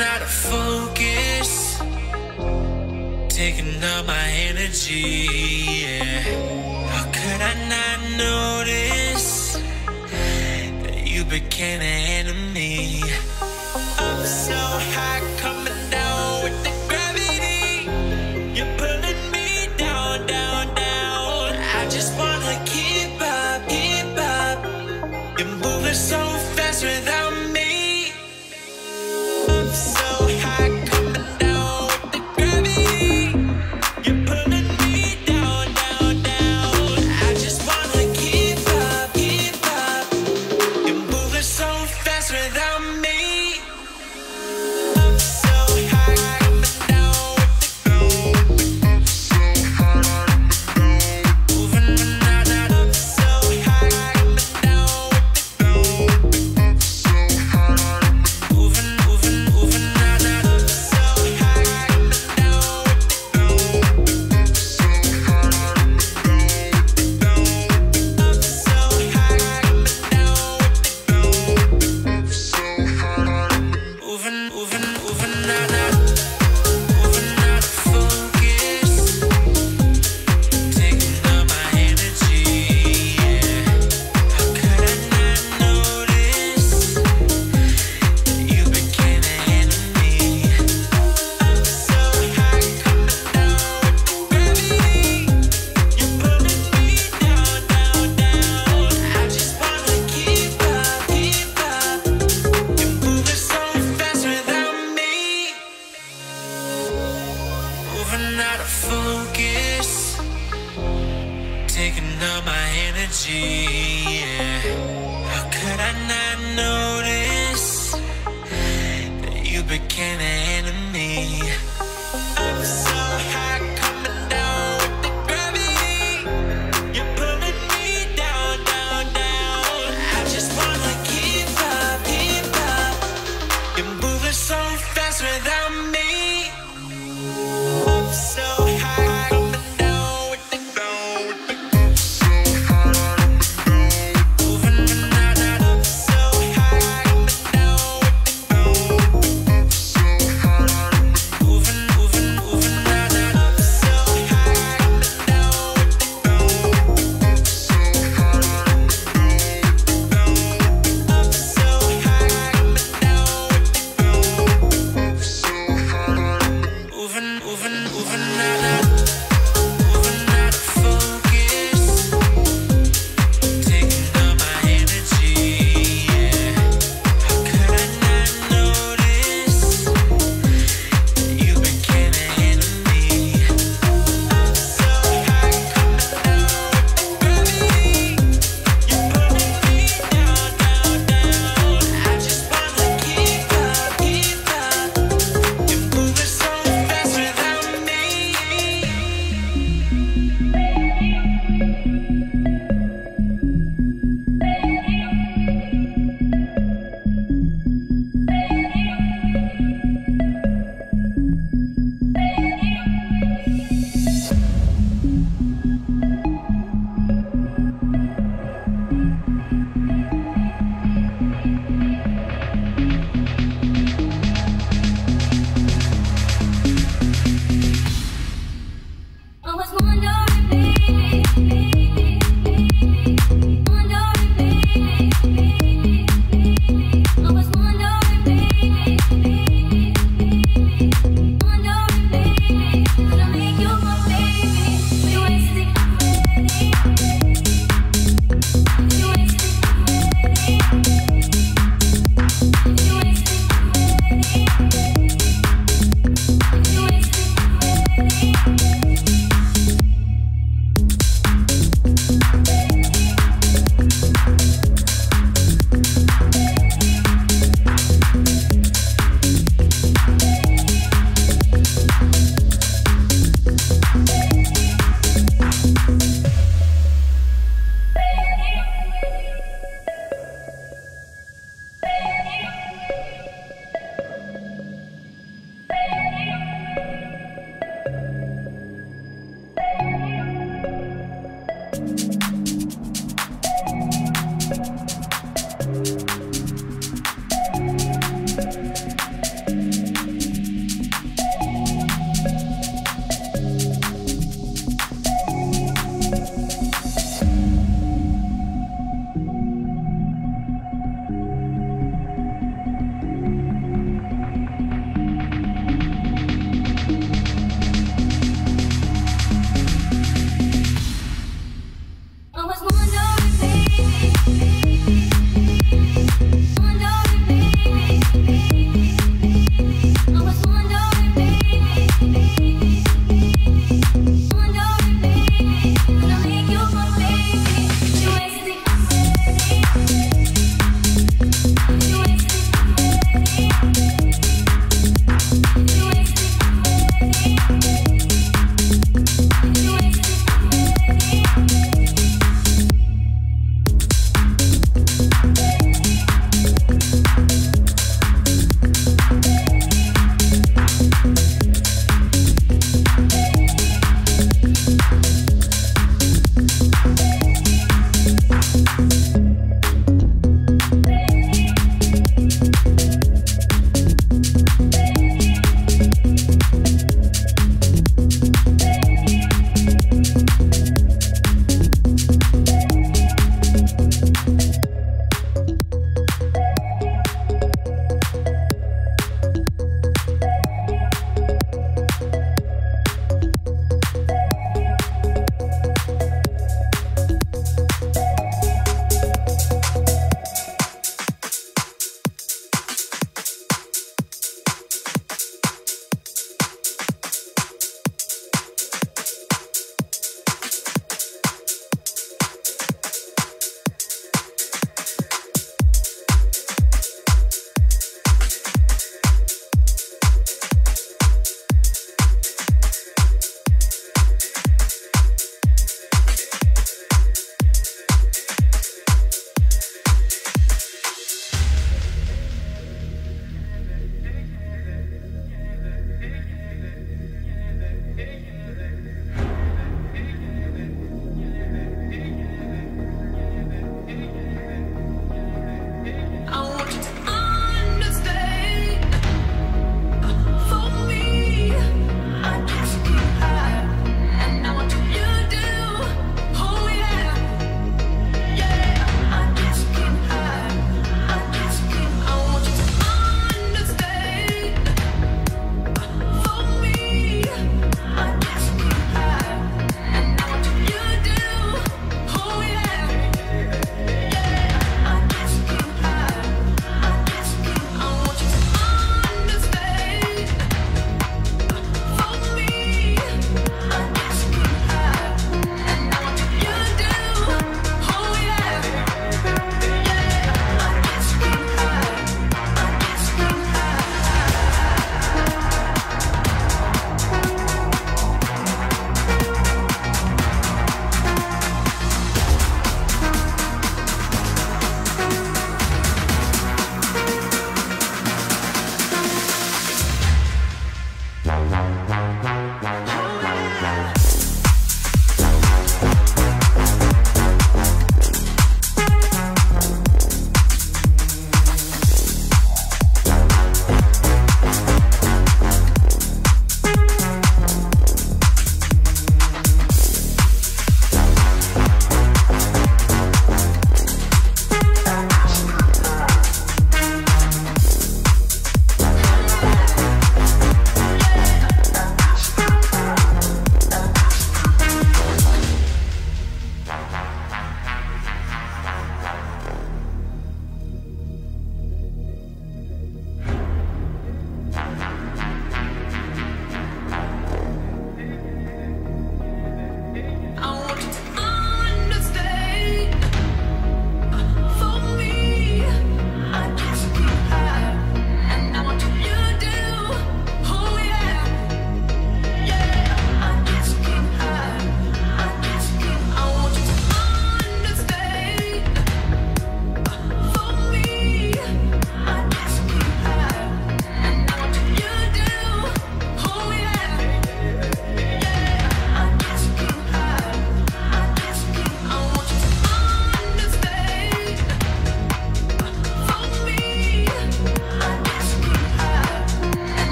Out of focus. Taking all my energy, yeah. How could I not notice That you became an enemy? energy, yeah. How could I not notice that you became an enemy?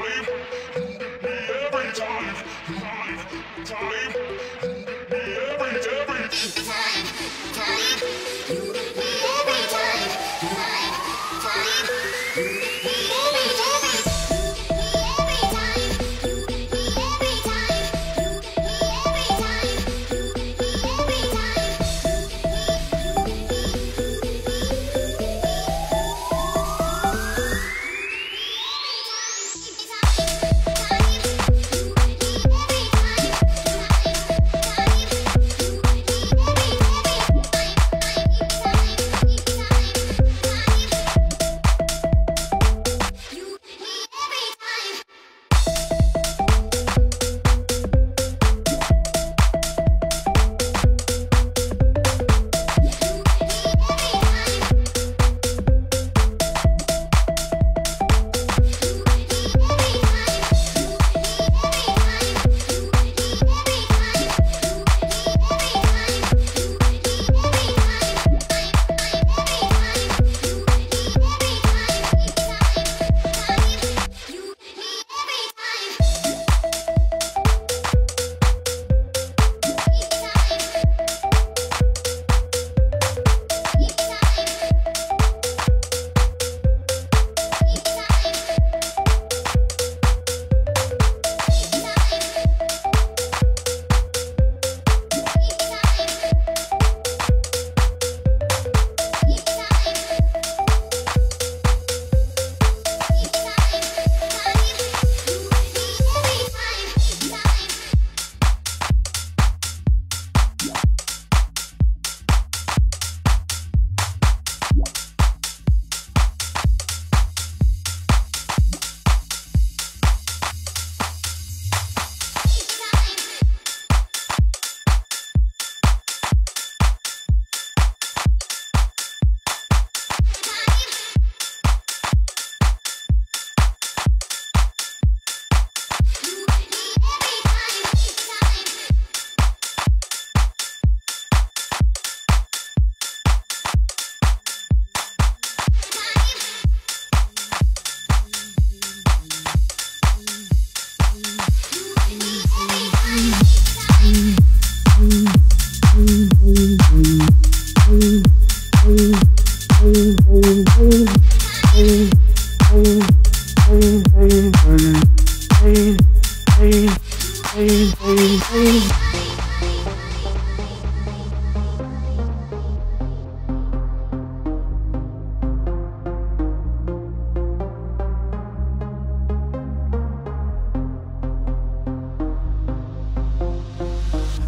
time, me every time, time, time.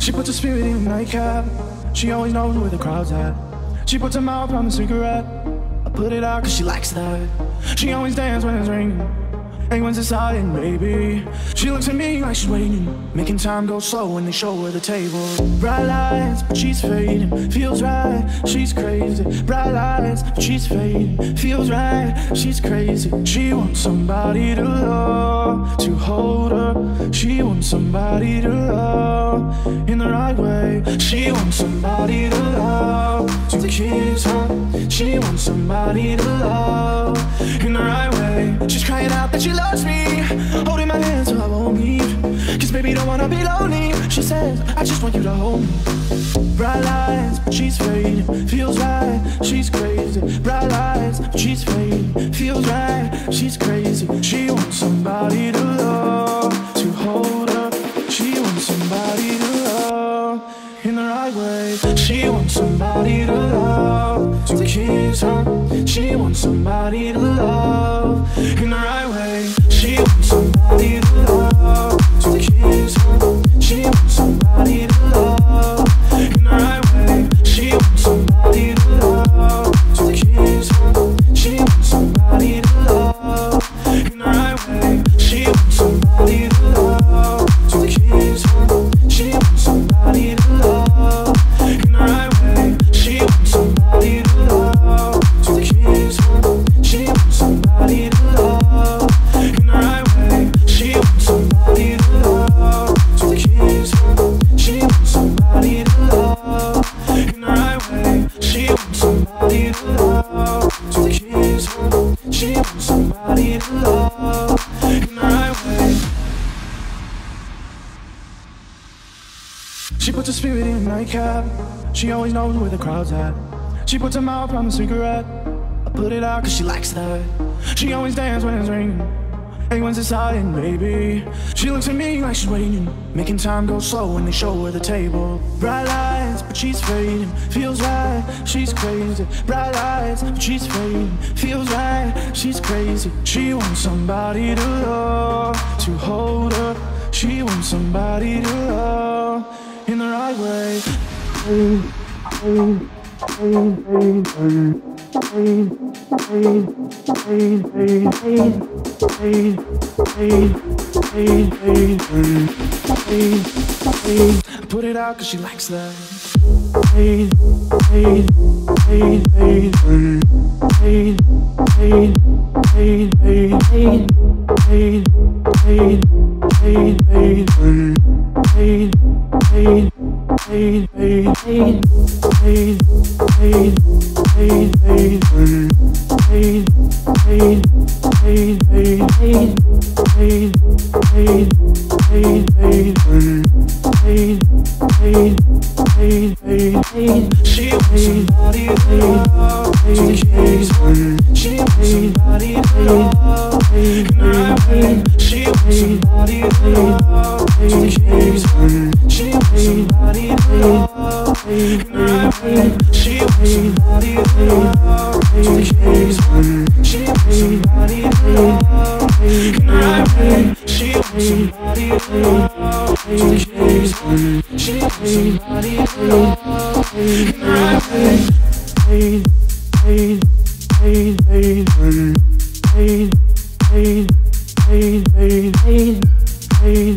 She puts a spirit in a nightcap. She always knows where the crowd's at. She puts her mouth on the cigarette. I put it out cause she likes that. She always dances when it's raining. It's silent, baby. She looks at me like she's waiting. Making time go slow when they show her the table. Bright lights, but she's fading. Feels right, she's crazy. Bright lights, but she's fading. Feels right, she's crazy. She wants somebody to love, to hold her. She wants somebody to love in the right way. She wants somebody to love, to kiss her. She wants somebody to love in the right way. She's crying out that she loves me, holding my hand so I won't leave. Cause baby don't wanna be lonely. She says, I just want you to hold me. Bright lights, but she's fading. Feels right, she's crazy. Bright lights, but she's fading. Feels right, nightcap. She always knows where the crowd's at. She puts her mouth on the cigarette. I put it out cause she likes that. She always dances when it's raining. Anyone's deciding, baby. She looks at me like she's waiting. Making time go slow when they show her the table. Bright lights, but she's fading. Feels right, she's crazy. Bright lights, but she's fading. Feels right, she's crazy. She wants somebody to love, to hold her. She wants somebody to love in the right way. Put it out cause she likes that. She wants somebody to love, to kiss her. She wants somebody to love in the right way. She wants somebody to love, love, to kiss her. She wants somebody to love in the right way. Hey,